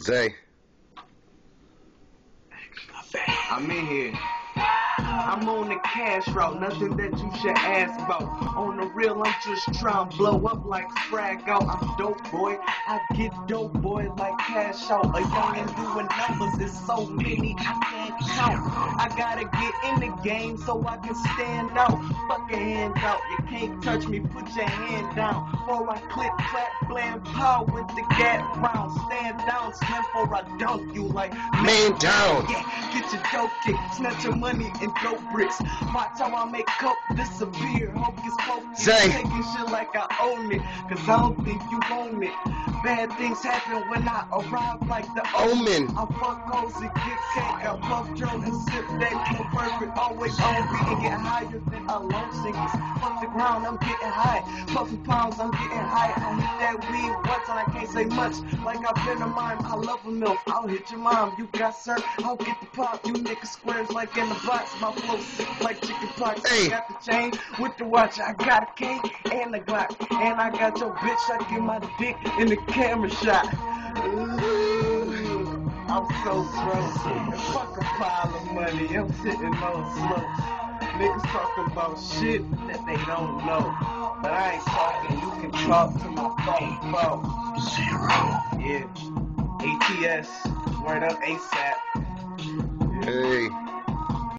Zay. I'm in here. I'm on the cash route, nothing that you should ask about. On the real, I'm just trying to blow up like frag out. I'm dope boy, I get dope boy like cash out. A youngin' doing numbers, there's so many I can't count. I gotta get in the game so I can stand out. Fuck a hand out, you can't touch me, put your hand down. Or I click, clap, blam, pow with the gap round. Stand down, slim for I dunk you like Man down. Yeah, get your dope kick, snatch your money and dope bricks. Watch how I make coke disappear. Hocus pocus, Zay. taking shit like I own it. Cause I don't think you own it. Bad things happen when I arrive like the Omen. I fuck hoes and get cake. I puff Joe and sip that perfect. Always on beat and get higher than a love singers. Ground, I'm getting high. Puffing pounds, I'm getting high. I hit that weed once and I can't say much. Like I've been a mime, I love a milk. I'll hit your mom, you got served. I'll get the pop. You niggas squares like in the box. My flow sick like chicken pox. Hey. I got the chain with the watch. I got a cane and a Glock. And I got your bitch. I get my dick in the camera shot. Ooh, I'm so broke. Fuck a pile of money. I'm sitting on slopes. Niggas talking about shit that they don't know. But I ain't talking. You can talk to my phone. phone. Zero. Yeah. ATS. Word up ASAP. Hey.